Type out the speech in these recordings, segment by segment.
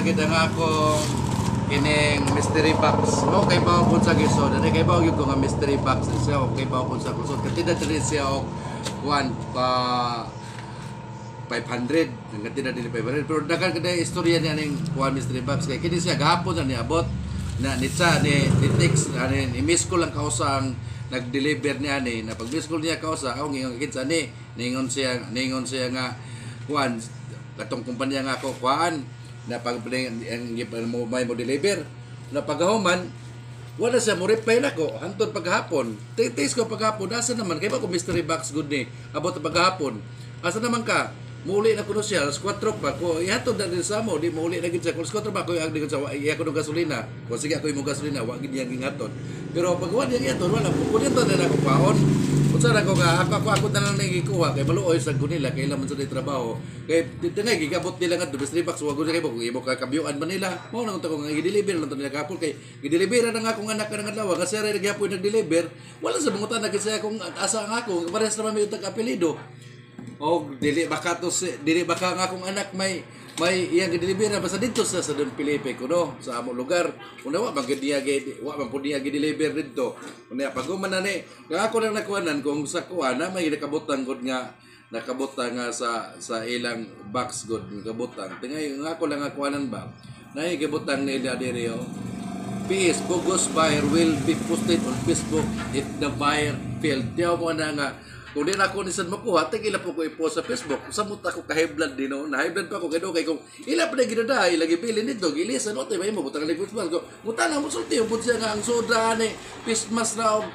lagi nga ako kining mystery box. Mo kay ba po sa gisod, ani kay ba gyud ko nga mystery box siya o kay ba po sa kusod. Katida diri siya og kuan pa 500 nga tinda dili 500 pero dagan kada istorya niya ning kuan mystery box kay kini siya gahapon na niabot na nitsa ni ni ani ni miss ko lang kausang nag-deliver niya ni na pag miss ko niya kausa ako ngingon kinsa ni ningon siya ningon siya nga kuan katong kumpanya nga ako kuan na pag ang mo may mo deliver. Na paghuman wala siya mo reply na ko. Hantod paghapon titis ko paghapon asa naman? Kay ba ko mystery box good ni? Abot paghapon. Asa naman ka Muli na kuno siya, alas 4 pa ko. Ihatod na din sa mo, di muli na gid sa alas 4 pa ko ang sa iya ko gasolina. Ko sige ako imo gasolina, wa gid yang gingaton. Pero pag wa yang ihatod wala ko kunin to na ako paon. Unsa na ko nga ako ako ako na lang nagikuha kay maluoy sa gunila kay laman sa trabaho. Kay dingay gigabot nila nga dubis box wa gud kay kung imo ka kabyuan Manila. Mo na to ko nga gi-deliver lang to nila kapol kay gi-deliver na nga akong anak nga adlaw nga sir gyapon nag-deliver. Wala sa mga tanan kasi akong asa nga ako, parehas naman may utang apelido. O dili baka to dili baka nga akong anak may may iyang gideliver basta dito sa sa Don Felipe ko no? Sa amo lugar. Una wa man gid niya wa man pud niya gideliver dito. Una pag man ani nga ako lang nakuanan kung sa kuana may nakabutang gud nga nakabutang nga sa sa ilang box gud nakabutang tingay nga ako lang nakuanan ba? Nay gibutang nila diri oh PS bogus buyer will be posted on Facebook if the buyer failed. Tiyaw mo na nga, kung di na ako ni San makuha, tig ila po ko i-post sa Facebook. Sa muta ko ka-high blood din, no? na-high blood pa ako, kay kung ila pa na ginadahay, lagi pili nito, gilisan, o, tayo mo, butang mask ko. Muta na, musulti, ubod siya nga ang soda, ni, mask na,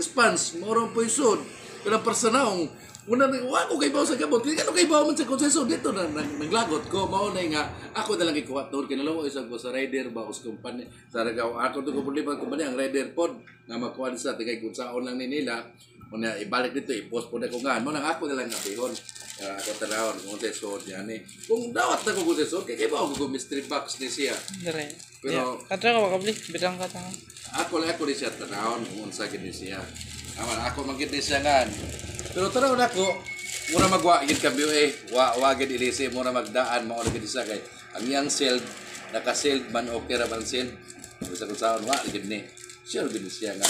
spans, morong po yung sod. Kaya personaong, Una na, wa ko kay sa gabot. Kaya ano kay man sa konseso dito na nag, naglagot ko mao na nga ako na lang ikuha tawod kinalaw isang ko sa rider ba us kumpanya sa ragaw ako to ko problema kumpanya ang rider pod nga makuha sa tigay kun saon lang ni nila Muna ibalik dito, i-post po na ko nga. Muna ako na lang nabihon. Uh, ako talawon, kung tesod yan eh. Kung dawat na ko tesod, kaya ba ako mystery box ni siya. Dire. Pero, yeah. Katra ka makabli, bitang ka tanga. Ako lang ako ni siya tanawon kung unsa gid siya. Aman ako magid ni siya nga. Pero tanawon ako, mura magwa gid kabyo eh. Wa wa gid ilisi mura magdaan mao gid siya kay ang yang seld naka-seld man okay ra man. Bisa ko saon wa gid ni. Sure gid siya nga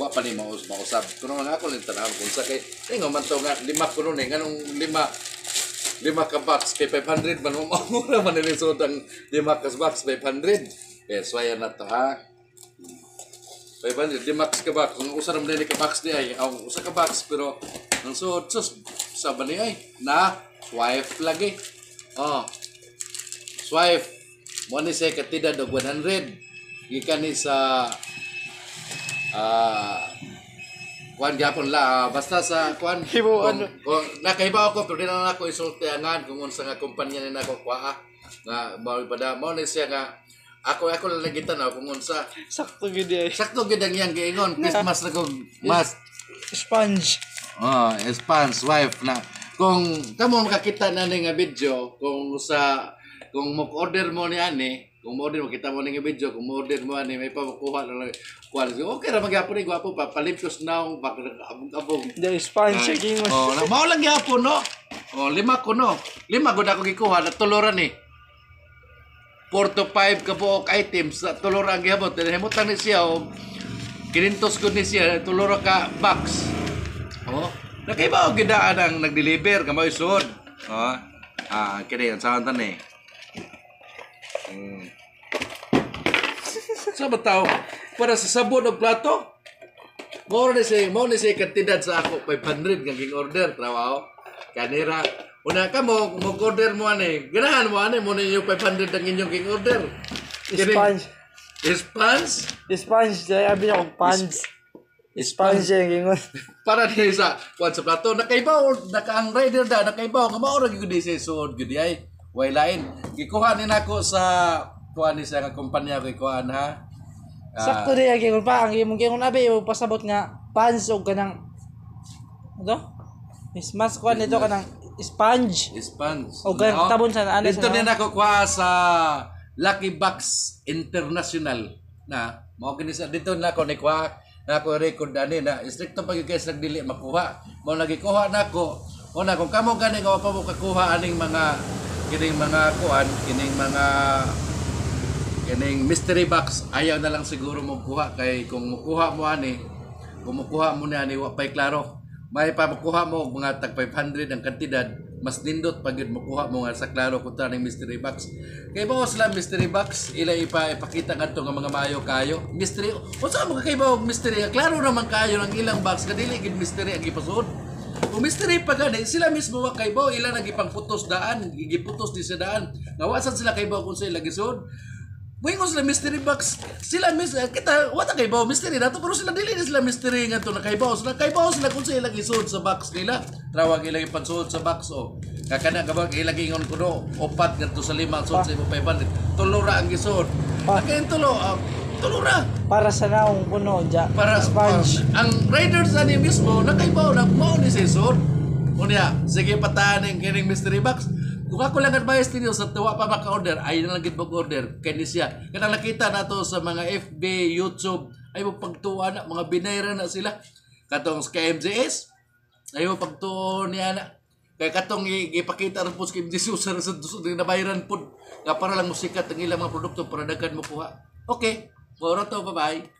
wa pa ni maus mausab. Kuno nga ako lang tanaw kung sa kay ingo man to nga lima kuno ni nganong lima lima ka box kay 500 man. Mo mura man ni ang lima ka box 500 eh swaya na to ha? 500 lima ka box kung usa ra man ka box di ay. Ang usa ka box pero ang so sus sa bani ay. Na swipe lagi. Oh. Swipe. Mo ni say katidad og 100 gikan ni sa ah kuan gyapon la ah, basta sa kuan Hibuan. kung, kung nakahibaw ko pero di na ako isultiangan kung unsa nga kumpanya ni nako kuha nga mao pada mao ni siya nga ako ako lang lagi tanaw kung unsa Sakto gid ay. sakto gid ang iyang giingon Christmas na kong mas Sponge. oh spans wife na kung kamo makakita na ni nga video kung sa kung mo order mo ni ani kung mo order mo kita mo nga video kung mo order mo ani may pakuha na lang. Kuan okay ra magyapon ni gwapo pa palipos na ang bak abog Dire sponge siya gingon. oh na mao lang gyapon no? Oh lima ko no? Lima gud ako gikuha na tuloran ni 4 to 5 ka buok items sa tulora ang gihapon. Himutan ni siya oh kinintos ko ni siya tulora ka box. Oh nakaiba og gidaan ang nag-deliver ka mo isod oh ah kini ang saan tan eh Hmm. Sa ba tao? Para sa sabon og plato? Mao ni say, mao ni say kantidad sa ako 500 nga ging order trabaho. Kanira Una ka mo, mo order mo ani. Ganahan mo ani mo ninyo 500 ang inyong ging order. Sponge. Sponge? Sponge. Dire abi niya og pants. Sponge siya gingon. Para ni sa kuan sa plato nakaibaw naka ang rider da nakaibaw nga mao ra gyud sa suod gyud ay. Way lain. Gikuha ni nako sa kuan ni sa kumpanya ko kuan ha. Ah, Sakto di ay gingon pa ang imong gingon abi pasabot nga pants og kanang ano? Is mas kuan nito kanang sponge. Sponge. O kanang tabon sa ano Dito ni nako kuha sa Lucky Box International na mao kini sa dito nako ni kuha nako record ani na stricto pag guys nagdili makuha. Mao lagi kuha nako. O na kung kamo gani nga pa mo kakuha aning mga kining mga kuan kining mga kining mystery box ayaw na lang siguro mo kuha kay kung mukuha mo ani kung mukuha mo na ani wa pay klaro. May pa makuha mo mga tag 500 ang kantidad mas nindot pag yun makuha mo nga sa klaro kontra ning mystery box. Kay bawas lang mystery box ila ipa ipakita ngadto nga mga mayo kayo. Mystery unsa mo kay og mystery? Klaro naman kayo ng ilang box kadili gid mystery ang ipasud kung mystery pa gani, sila mismo wa kay Bao, ila nagipangputos daan, gigiputos di sa daan. Ngawasan sila kay Bao kung sila gisod. Buingon sila mystery box. Sila mis kita wata kay Bao mystery dato pero sila dili na sila mystery nga to na kay Bao. Sila kay Bao sila kung sila gisod sa box nila. Trawag ila yung pansuod sa box o. Kakana kabag ila gingon ko no, opat ngadto sa lima suod sa 500. Tulo ra ang gisod. Pa. Akin tulo, ah, tulo ra Para sa naong kuno, ja, para sponge. ang Raiders ani mismo nakaibaw na mao ni Sesor unya sige patanin kining mystery box. Kung ako lang advice ninyo sa tuwa pa maka-order ay na lang gid mag-order kani siya. Kanang nakita nato sa mga FB YouTube ay mo pagtuwa na mga binayra na sila. Katong sa KMJS ay mo pagtuwa niya na. Kaya katong ipakita rin po sa Kim Jesus sa sa na bayaran po. Nga para lang musikat ang ilang mga produkto para daghan mo kuha. Okay Moro to, bye-bye.